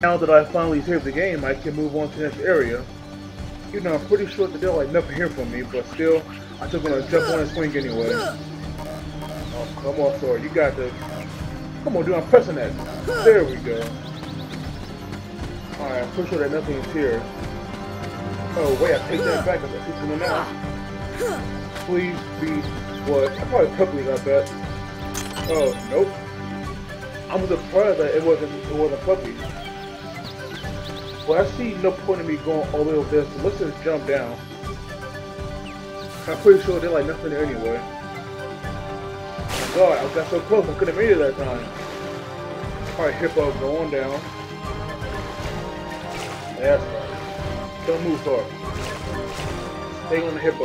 Now that I finally saved the game, I can move on to the next area. You know, I'm pretty sure that they're like nothing here for me, but still, I'm still gonna jump on and swing anyway. Oh, come on, Sora, you got this. Come on, dude, I'm pressing that. There we go. Alright, I'm pretty sure that nothing is here. Oh, wait, I take that back. I see something now. Please be what? I probably puppies, I bet. Oh, nope. I'm surprised that it wasn't it wasn't puppy. Well, I see no point in me going all the way over there, so let's just jump down. I'm pretty sure they're like nothing there anyway. God, I got so close, I could have made it that time. Alright, Hippo, go on down. That's right. Don't move far. Stay on the Hippo.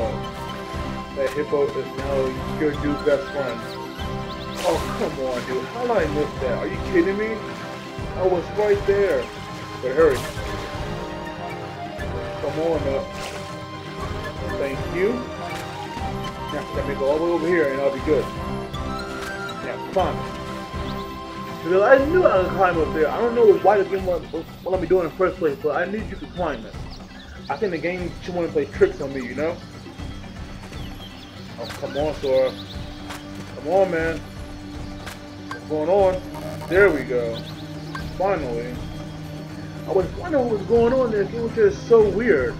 That Hippo is now your dude's best friend. Oh, come on, dude. How did I miss that? Are you kidding me? I was right there. But hurry. Come on up. Thank you. Now, let me go all the way over here and I'll be good. Now, climb. Because I knew I could climb up there. I don't know why the game won't let me do in the first place, but I knew you could climb it. I think the game should want to play tricks on me, you know? Oh, come on, Sora. Come on, man. What's going on? There we go. Finally. I was wondering what was going on there. It was just so weird.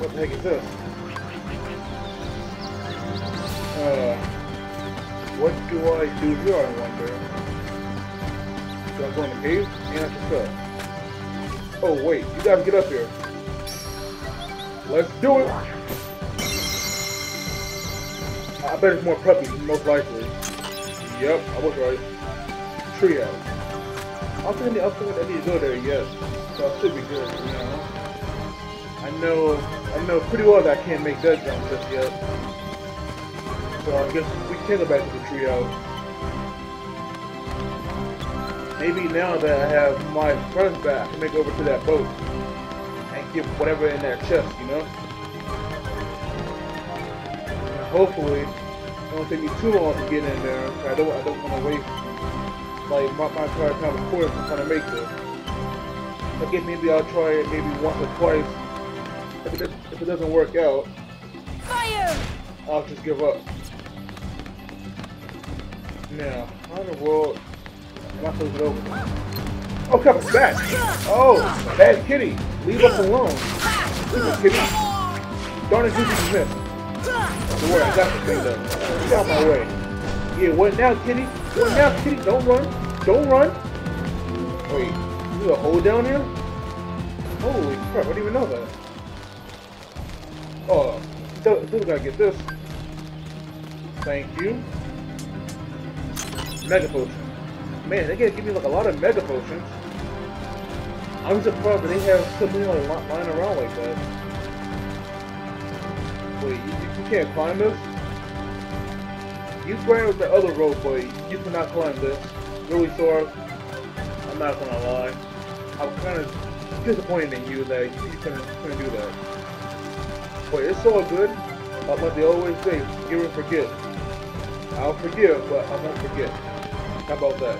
What the heck is this? Uh, what do I do here, I wonder? Do I go in the cave? And answer so. Oh, wait. You gotta get up here. Let's do it! I bet it's more puppies, most likely. Yep, I was right. Trio. I think I think I need to go there, yes. So I should be good, you know. I know I know pretty well that I can't make that jump just yet. So I guess we can go back to the trio. Maybe now that I have my friends back, I can make over to that boat and get whatever in that chest, you know? And hopefully it won't take me too long to get in there. I don't I don't want to waste like my, my entire time of course I'm trying to make this. I guess maybe I'll try it maybe once or twice. If it, if it doesn't work out, Fire! I'll just give up. Now, how in the world am I supposed to this? Oh, Kevin's back! Oh, bad kitty! Leave us alone! Leave us, kitty! Darn it, Goofy Smith! Don't worry, I got the thing done. Get out of my way. Yeah, what now, kitty? What now, kitty? Don't run! Don't run! Wait, you a hole down here? Holy crap, I didn't even know that. Oh, still, gotta get this. Thank you. Mega potion. Man, they gotta give me like a lot of mega potions. I'm surprised that they have so many lying around like that. Wait, you, you can't climb this? You grab the other rope, boy. You cannot climb this. Really, Sora? I'm not gonna lie. I'm kind of disappointed in you that you couldn't, couldn't do that. But it's all good. Uh, like they always say, forgive and forget. I'll forgive, but I won't forget. How about that?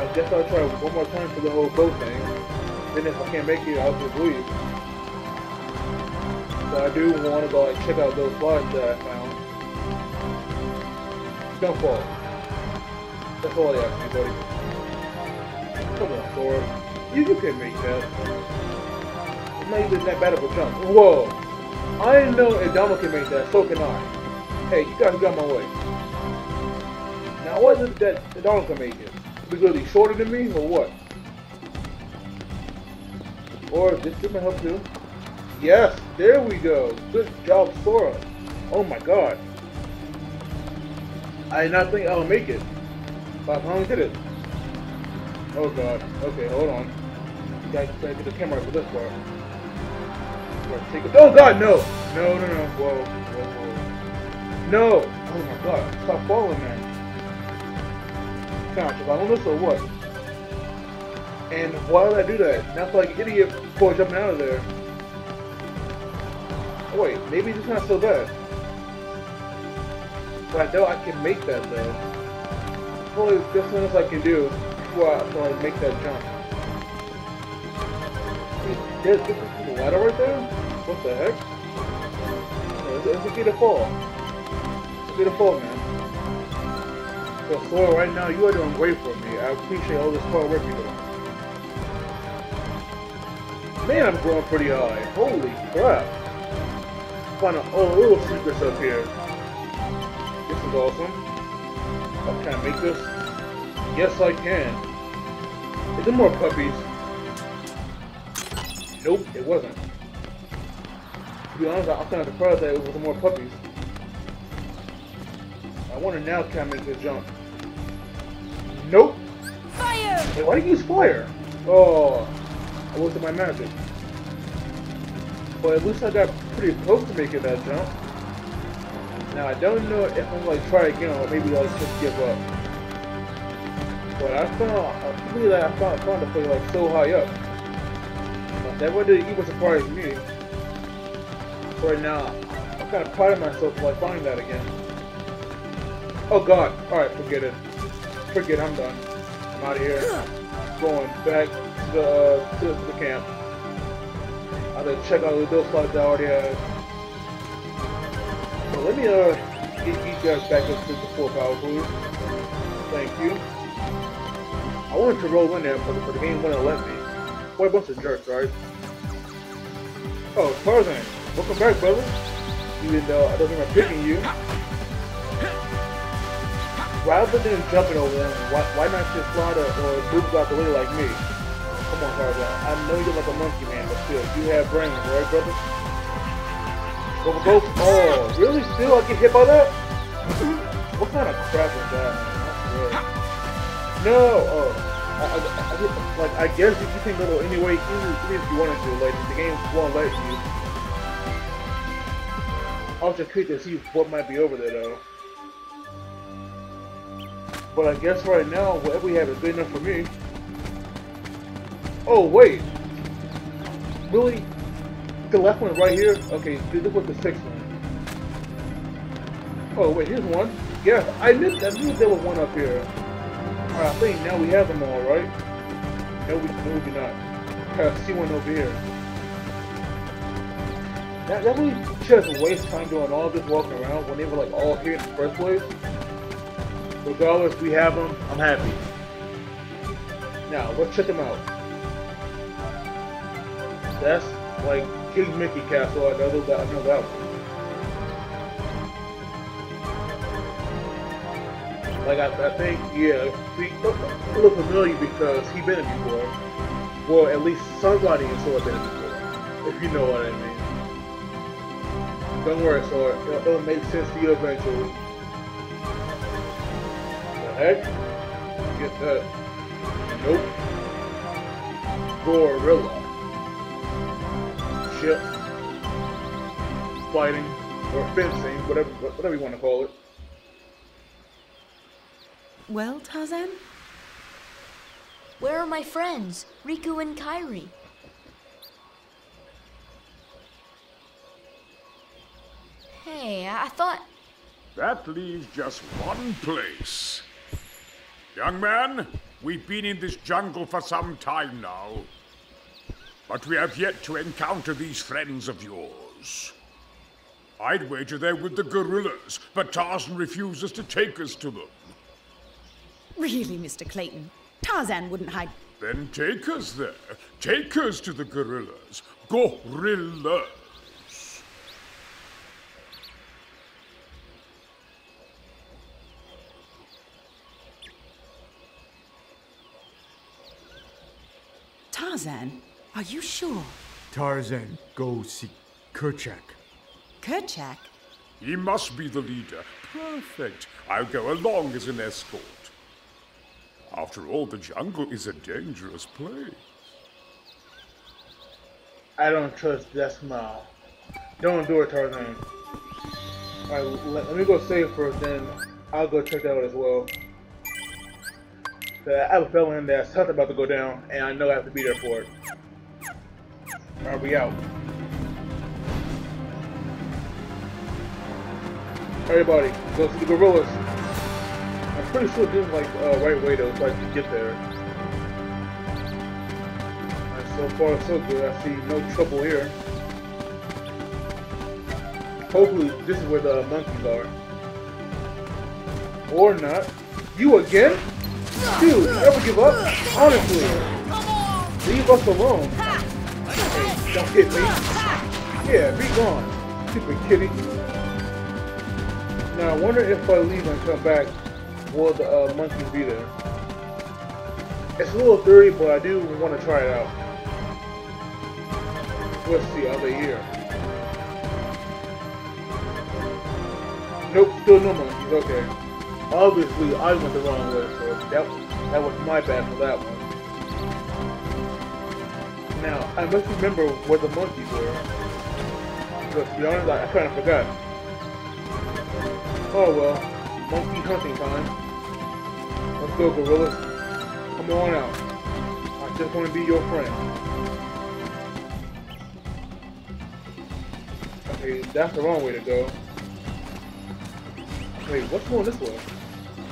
I guess I'll try one more time for the whole boat thing. Then if I can't make it, I'll just leave. But I do want to go check out those slides that I found. Don't fall. That's all I ask you, buddy. Come on, Sora. You, you can make that. It's not even that bad of a jump. Whoa! I didn't know if Donald can make that, so can I. Hey, you guys got my way. Now, what is it that Donald can make it? Because he's shorter than me, or what? Or this could help too. Yes, there we go. Good job, Sora. Oh my god. I did not think I would make it. I finally did it. Oh god. Okay, hold on. You guys gotta get the camera for this part. Take it. Oh god, no! No, no, no. Whoa, whoa, whoa. No! Oh my god. Stop falling, man. Count, if I on this or what? And why did I do that? Not like an idiot before jumping out of there. Oh, wait, maybe it's not so bad. But I know I can make that though. Probably the best I can do before I can like, make that jump. This is the ladder right there? What the heck? Oh, it's, it's a good fall. It's a good fall, man. So, Sora, right now, you are doing great for me. I appreciate all this hard work you're doing. Man, I'm growing pretty high. Holy crap. Finding all little secrets up here. This is awesome. Oh, can I make this? Yes, I can. Is there more puppies? Nope, it wasn't. To be honest, I'm kind of surprised that it was more puppies. I wonder now can I make this jump? Nope. Fire! Wait, why do you use fire? Oh, I wasted my magic. But at least I got pretty close to making that jump. Now I don't know if I'm gonna try again or maybe I'll just give up. But I found, I believe that I found, found to play like so high up. But that wouldn't even surprise me. Right now, I'm kind of proud of myself for like finding that again. Oh god, alright, forget it. Forget, I'm done. I'm out of here. Going back to the, to, the camp. I gotta check out the those spots I already have. Let me uh get you guys back up to the four power, please. Thank you. I wanted to roll in there, but, the game wouldn't let me. What a bunch of jerks, right? Oh, Tarzan, welcome back, brother. Even though I don't think I'm picking you. Rather than jumping over them, why, why not just fly to, or move out the way like me? Come on, Tarzan. I know you're like a monkey man, but still, you have brains, right, brother? Go, go, Oh, really? Still, I get hit by that? What kind of crap is that, man? No. Oh, I, I, I, like I guess you can go any way, if you wanted to. Like the game won't let you. I was just curious to see what might be over there, though. But I guess right now, whatever we have is good enough for me. Oh, wait. Really? The left one right here? Okay, this was the sixth one. Oh, wait, here's one. Yeah, I knew, I knew there was one up here. I think now we have them all, right? No, we, no, we do not. I see one over here. That, that really just waste time doing all this walking around when they were like all here in the first place. Regardless, we have them. I'm happy. Now, let's check them out. That's like Mickey Castle. I know that. I know that one. Like I, I think, yeah, he a little familiar because he been it before. Well, at least somebody in Sora been before, if you know what I mean. Don't worry, Sora. It'll, it'll make sense to you eventually. The heck? Get that. Nope. Gorilla. Ship. Fighting. Or fencing, whatever whatever you want to call it. Well, Tarzan? Where are my friends, Riku and Kairi? Hey, I thought... That leaves just one place. Young man, we've been in this jungle for some time now. But we have yet to encounter these friends of yours. I'd wager they're with the gorillas, but Tarzan refuses to take us to them. Really, Mr. Clayton? Tarzan wouldn't hide. Then take us there. Take us to the gorillas. Gorillas. Tarzan, are you sure? Tarzan, go see Kerchak. Kerchak? He must be the leader. Perfect. I'll go along as an escort. After all, the jungle is a dangerous place. I don't trust that smile. Don't do it, Tarzan. Alright, let, let, me go save first, then I'll go check that out as well. I have a feeling that something's about to go down, and I know I have to be there for it. Alright, we out. Everybody, go see the gorillas. I'm pretty sure this is like uh, right way though, so I get there. So far so good. I see no trouble here. Hopefully this is where the monkeys are. Or not. You again? Dude, ever give up? Honestly. Leave us alone. Don't hit me. Yeah, be gone. Stupid kitty. Now, I wonder if I leave and come back, will the uh, monkeys be there? It's a little dirty, but I do want to try it out. Let's see, are they here? Nope, still no monkeys, okay. Obviously, I went the wrong way, so that, that was my bad for that one. Now, I must remember where the monkeys were. Because, to be honest, I, I kind of forgot. Oh well, monkey hunting time. Let's go, gorillas. Come on out. I just want to be your friend. Okay, that's the wrong way to go. Wait, what's going this way?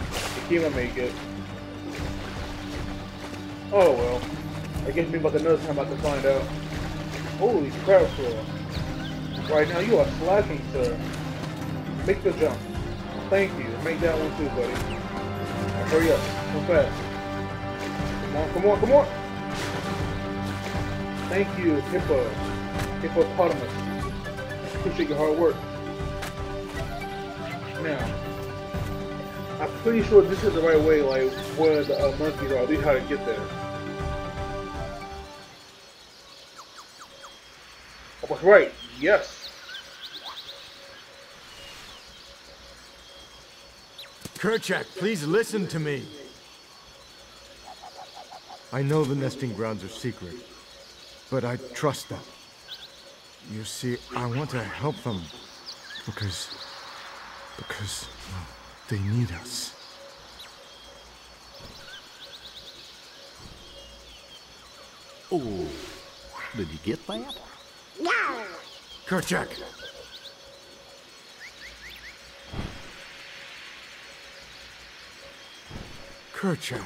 The Kima make it. Oh well. I guess maybe about another time I can find out. Holy crap, sir. Right now you are slacking, sir. Make the jump. Thank you. Make that one too, buddy. Now hurry up. Come fast. Come on, come on, come on. Thank you, Hippo. Hippopotamus. Appreciate your hard work. Now, I'm pretty sure this is the right way, like where the uh, monkeys are. At least how to get there. Was right. Yes. Kerchak, please listen to me. I know the nesting grounds are secret, but I trust them. You see, I want to help them because. because. well, they need us. Oh, did you get that? Kerchak! Kerchak.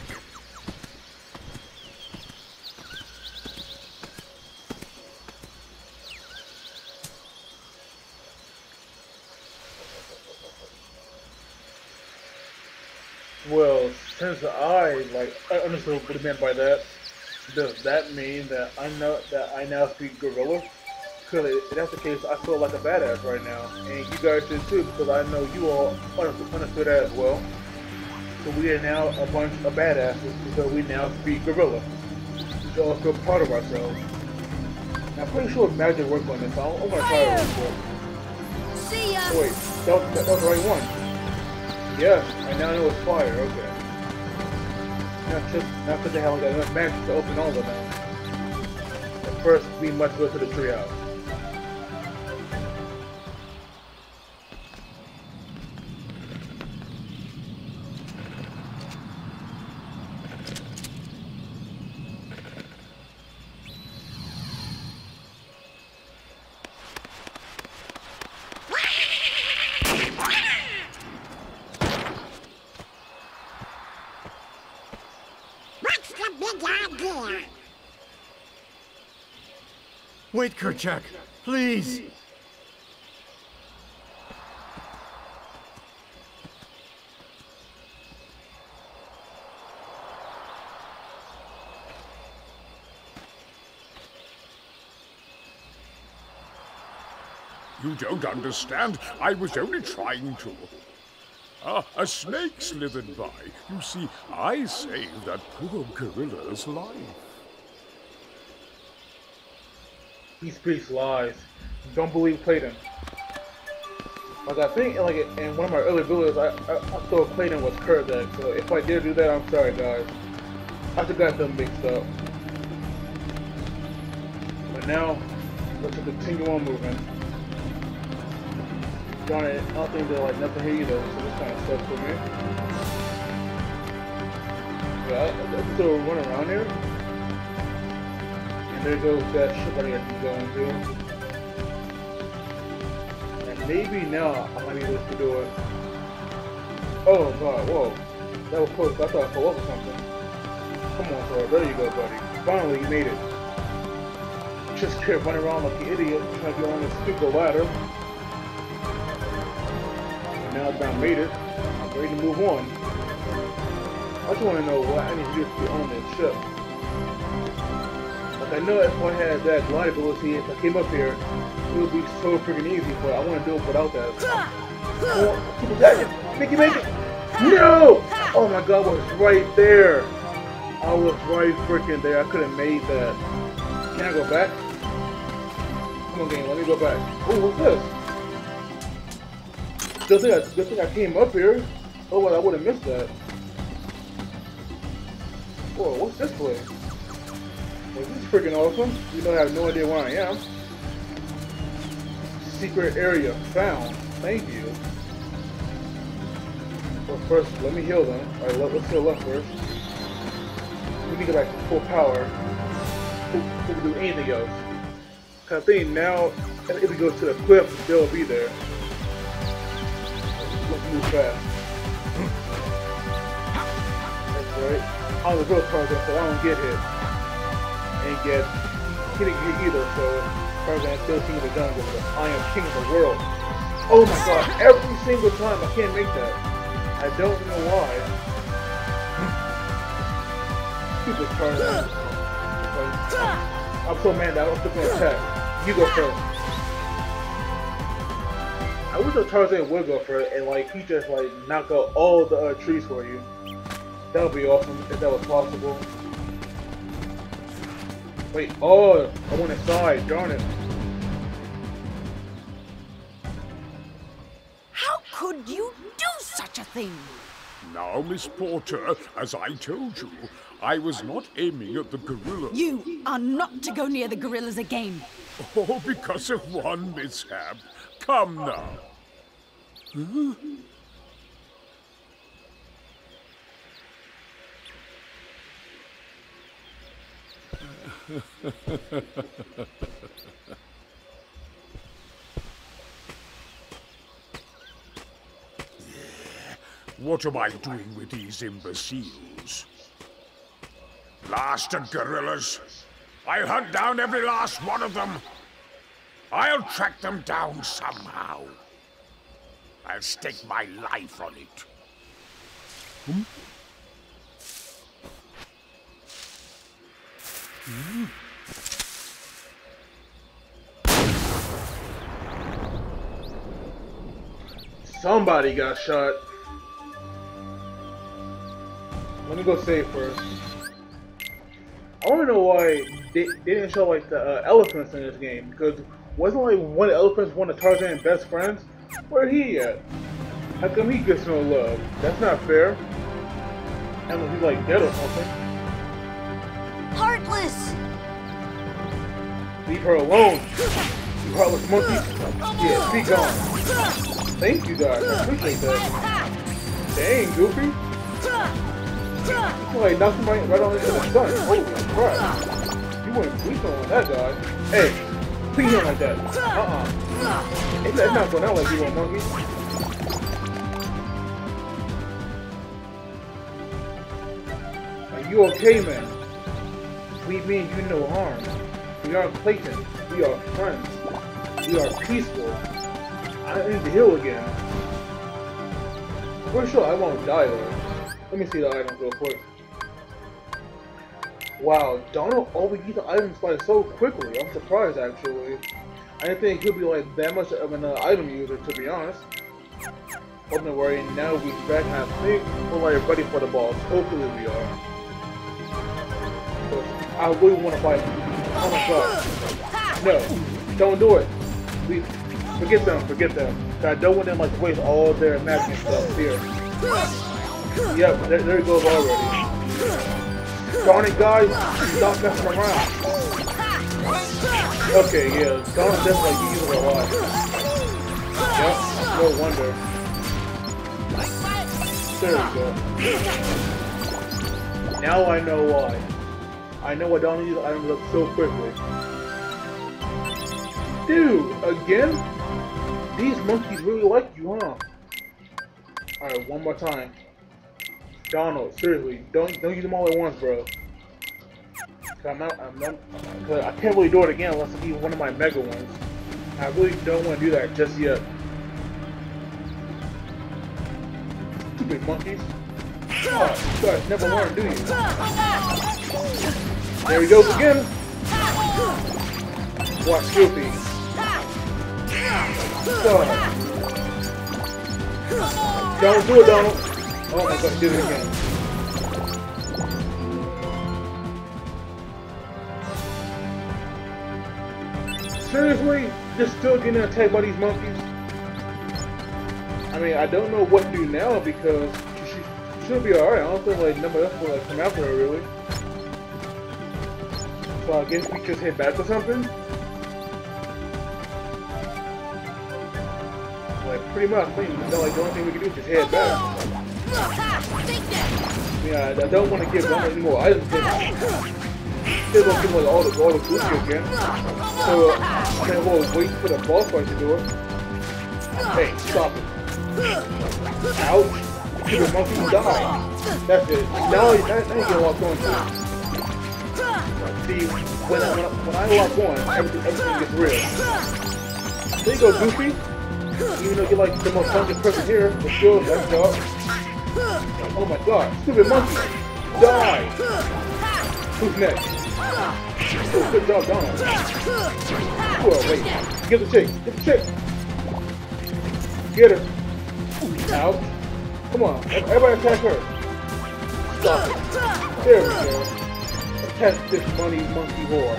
Well, since I like I understood what he meant by that, does that mean that I know that I now speak gorilla? Because if that's the case, I feel like a badass right now, and you guys should too, because I know you all understood, that as well. So we are now a bunch of badasses because we now speak gorilla. We all feel proud of ourselves. I'm pretty sure magic worked on this. so I'm, I'm gonna try it real quick. See ya! Oh, wait, that, was- that, that was the right one. Yes, I now know it's fire, okay. Not just, not because they haven't got enough magic to open all of them. But first, we must go to the treehouse. What's the big idea? Wait, Kerchak! Please! You don't understand. I was only trying to. Ah, a snake slithered by. You see, I saved that poor gorilla's life. He speaks lies. Don't believe Clayton. Like I think, like in one of my early videos, I, I, I thought Clayton was Kerchak. So if I did do that, I'm sorry, guys. I just got them mixed up. But now, let's continue on moving. Darn it, I don't think there's like nothing here either, so this kind of sucks for me. Yeah, I, I still run around here. There goes that that I to go into. And maybe now I might be able to do it. Oh god, whoa. That was close. I thought I fell off or something. Come on, Thor. There you go, buddy. Finally, you made it. Just kept running around like an idiot, trying to get on this stupid ladder. And now that I made it, I'm ready to move on. I just want to know what I need to do to get on this ship. I know if I had that glide ability, if I came up here, it would be so freaking easy, but I want to do it without that. Oh! Mickey, make it! No! Oh my god, I was right there! I was right freaking there. I could have made that. Can I go back? Come on, game. Let me go back. Oh, what's this? Good thing, I, good thing I came up here. Otherwise, I would have missed that. Whoa, what's this place? This is freaking awesome. You I have no idea where I am. Secret area found. Thank you. Well, first, let me heal them. Alright, let, let's heal up first. We need to get back to full power. We do anything else. I think now, if we go to the cliff, they'll be there. Let's move fast. That's right. I'm the real Tarzan, so I don't get hit. Ain't get hitting hit either, so Tarzan still king of the jungle. but I am king of the world. Oh my god, every single time I can't make that. I don't know why. Stupid Tarzan. I'm so mad that I was still gonna attack. You go first. I wish the Tarzan would go first and like he just like knock out all the uh, trees for you. That would be awesome if that was possible. Wait, oh, I want went inside, darn it. How could you do such a thing? Now, Miss Porter, as I told you, I was not aiming at the gorilla. You are not to go near the gorillas again. Oh, because of one mishap. Come now. What am I doing with these imbeciles? Blasted gorillas! I'll hunt down every last one of them! I'll track them down somehow. I'll stake my life on it. Hmm? Somebody got shot. Let me go save first. I want to know why they, they didn't show like the uh, elephants in this game because wasn't like one elephants one of Tarzan's best friends? Where he at? How come he gets no love? That's not fair. Unless he's like dead or something. Heartless! Leave her alone. You heartless monkey. Yeah, be gone. Thank you guys. I appreciate that. Dang, Goofy. You like knocked somebody right on the sun. Holy crap. You went weak on that guy. Hey, please don't like that. Uh-uh. It's, it's not going out like you want, monkey. Are you okay, man? We mean you no harm. We aren't Clayton. We are friends. We are peaceful. I need to heal again. For sure, I won't die though. Let me see the items real quick. Wow, Donald always gets the items like so quickly. I'm surprised actually. I didn't think he'd be like that much of an uh, item user to be honest. But don't worry, now we're back I think we're ready for the boss. Hopefully we are. I really want to fight. Oh my god. No, don't do it. We forget them, forget them. I don't want them like waste all their magic stuff here. Yep, there, there it goes already. Darn it, guys, stop messing around. Okay, yeah, Darn use it a lot. Yep, no wonder. There we go. Now I know why. I know why Donald uses items up so quickly. Dude, again? These monkeys really like you, huh? Alright, one more time. Donald, seriously, don't don't use them all at once, bro. Cause I'm not, I'm not, cause I can't really do it again unless I use one of my mega ones. I really don't want to do that just yet. Stupid monkeys. Oh, you guys never learn, do you? There he goes again. Watch Scoopy. God. Don't do it, Donald. Oh my god, did it again. Seriously? Just still getting attacked by these monkeys? I mean, I don't know what to do now because she, should be alright. I don't think like nobody else will like come after her really. So I guess we just head back or something? Like pretty much, I know, like the only thing we can do is just head back. Yeah, I don't want to give them any more items. but Still gonna give like all the all the booty again. So uh, I think we'll wait for the boss fight to do it. Hey, stop it. Ouch. The monkey die. That's it. Now, now, you can walk on too. See, when I, when I, I lock on, everything, everything gets real. There you go, Goofy. Even though you're like the most funky person here, but still, that's dog. Oh my god, stupid monkey! Die! Who's next? Oh, good job, Donald. Wait. Get the chick! Get the chick! Get her! Out! Come on, everybody attack her! Stop! There we go. Attack this money monkey whore.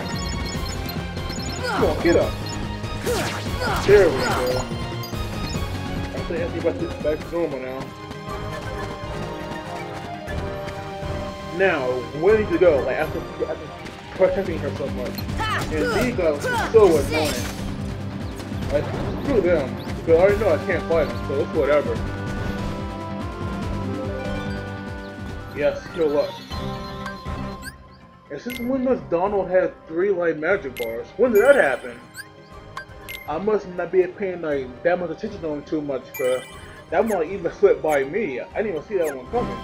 Come on, get up! There we go. I think think back to, normal now. Now, where need to go? Like after, after protecting her so much. And these guys are so annoying. Like, screw them. Because I already know I can't fight them, so it's whatever. Yes, heal up. And since when does Donald have three light magic bars? When did that happen? I must not be paying like that much attention to him too much for that one even slipped by me. I didn't even see that one coming.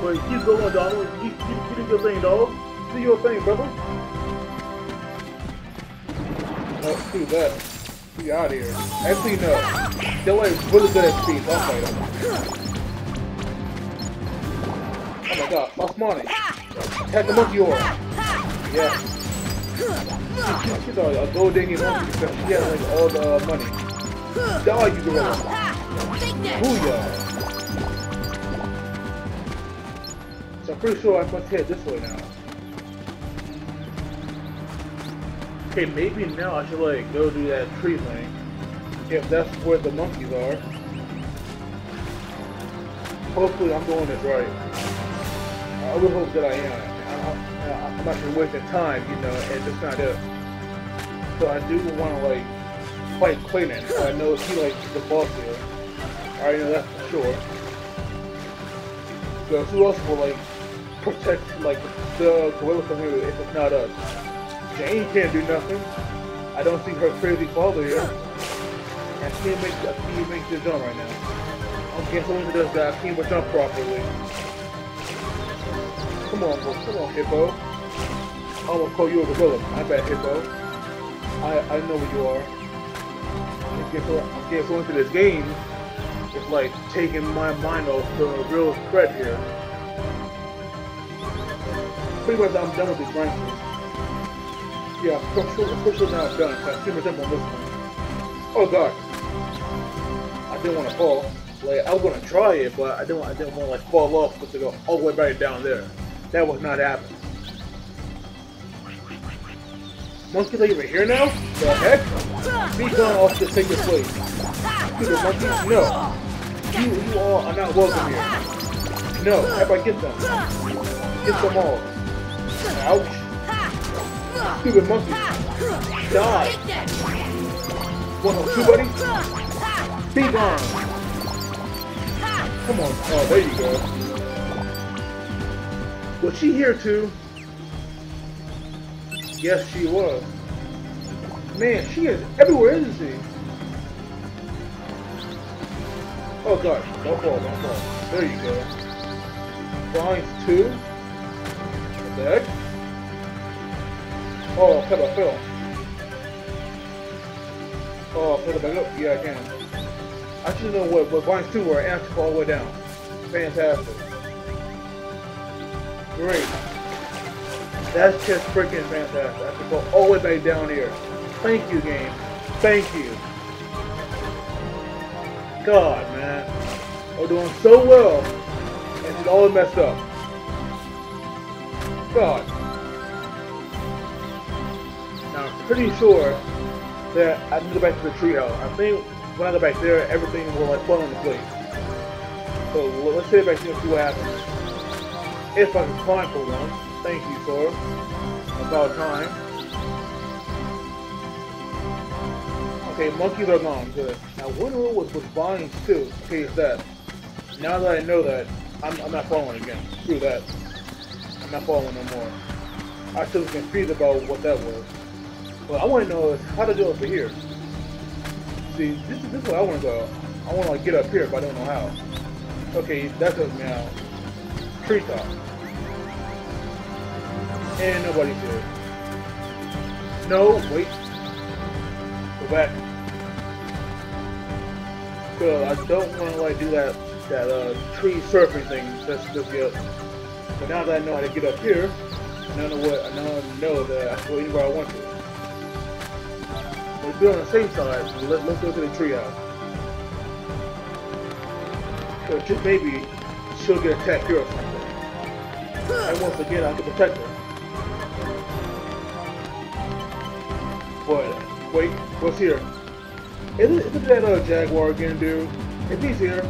But keep going, Donald. You, you, you do your thing, dog. Do your thing, brother. Oh, do that. Be out of here. Actually, no. They're like really good at speed. I'll fight them. Oh my god, money. Attack the monkey aura. Yeah. She's a, a gold dingy monkey because she has like all the money. Die, you gorilla. Booyah. So I'm pretty sure I must head this way now. Okay, maybe now I should like go do that tree thing. If that's where the monkeys are. Hopefully I'm doing it right. I would hope that I am. I, I, I'm not gonna waste the time, you know, and it's not it. So I do want to like fight Clayton. So I know he like the boss here. I know that for sure. So who else will like protect like the gorilla from here if it's not us? Jane can't do nothing. I don't see her crazy father here. She can't make I can't make this jump right now. I'm guessing only does that. I can't jump properly. Come on, bro. Come on, Hippo. I'm gonna call you a gorilla. I bet, Hippo. I I know where you are. I guess I guess going to this game is like taking my mind off the real threat here. Pretty much I'm done with these rankings. Yeah, officially, officially now done. I see my jump on this one. Oh god. I didn't want to fall. Like I was gonna try it, but I didn't. I didn't want to like fall off, but to go all the way back down there. That was not happening. Monkeys are even here now? The heck? Be gone off this sacred place. Stupid monkeys? No. You, you all are not welcome here. No, everybody get them. Get them all. Ouch. Stupid monkeys. Die. One or two, buddy? Be gone. Come on. Oh, there you go. Was she here too? Yes, she was. Man, she is everywhere, isn't she? Oh gosh, don't fall, don't fall. There you go. Vines 2? What the heck? Oh, cut a film. Oh, put it back up? Yeah, I can. I should know what, what Vines 2 were and all the way down. Fantastic. Great. That's just freaking fantastic. I can go all the way down here. Thank you, game. Thank you. God, man. We're doing so well, and it's all messed up. God. Now, I'm pretty sure that I can go back to the treehouse. I think when I go back there, everything will like fall into place. So let's head back there and see what happens. If I can climb for one. Thank you, sir. About time. Okay, monkeys are gone. Good. Now, what was with vines too? Okay, is that. Now that I know that, I'm, I'm not following again. Screw that. I'm not following no more. I still was confused about what that was. But I want to know how to do it for here. See, this is this is where I want to go. I want to like get up here, but I don't know how. Okay, that does me out. Treetop. And nobody's here. No, wait. Go back. Good. I don't want to like do that that uh, tree surfing thing just just yet. But now that I know how to get up here, I know what I now know that I can go anywhere I want to. Let's be on the safe side. Let, let's go to the treehouse. So maybe she'll get attacked here or something. And once again, I can protect her. Wait, what's here? Isn't, isn't that uh, jaguar again, dude? If he's here,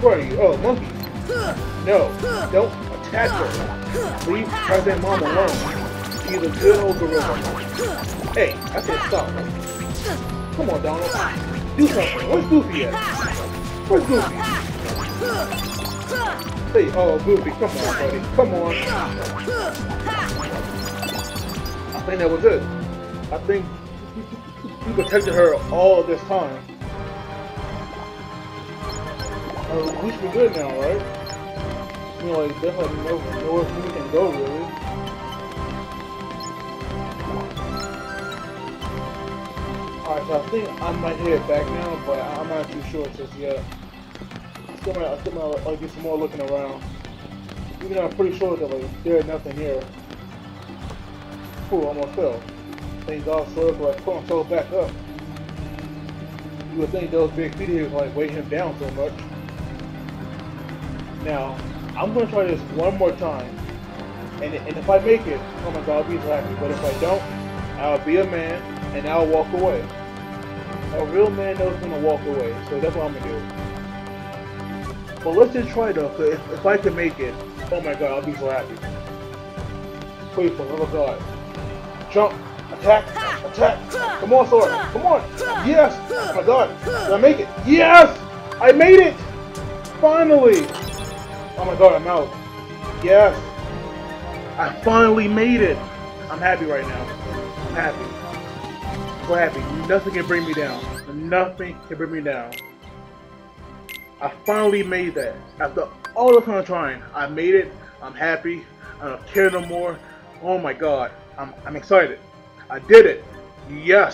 where are you? Oh, monkey. No, don't attack her. Leave Tarzan Mom alone. She's a good old gorilla. Hey, I said stop. Come on, Donald. Do something. Where's Goofy at? Where's Goofy? Hey, oh, Goofy, come on, buddy. Come on. I think that was it. I think you protected her all this time. Uh, we should be good now, right? I mean, like, there's no, nowhere we can go, really. Alright, so I think I might head back now, but I'm not too sure just yet. Still might, I still might like, get some more looking around. Even though I'm pretty sure that like, there's nothing here. Cool, almost fell. Things all of like pulling himself back up. You would think those big feet would like weigh him down so much. Now, I'm gonna try this one more time. And, and if I make it, oh my god, I'll be happy. But if I don't, I'll be a man and I'll walk away. A real man knows when to walk away, so that's what I'm gonna do. But let's just try though, cause if, if I can make it, oh my god, I'll be so happy. Please, for the love of God. Jump, attack, attack. Come on, Sora, come on. Yes, oh my god, did I make it? Yes, I made it. Finally. Oh my god, I'm out. Yes. I finally made it. I'm happy right now. I'm happy. So happy. Nothing can bring me down. Nothing can bring me down. I finally made that. After all the time trying, I made it. I'm happy. I don't care no more. Oh my god. I'm, I'm excited. I did it. Yes.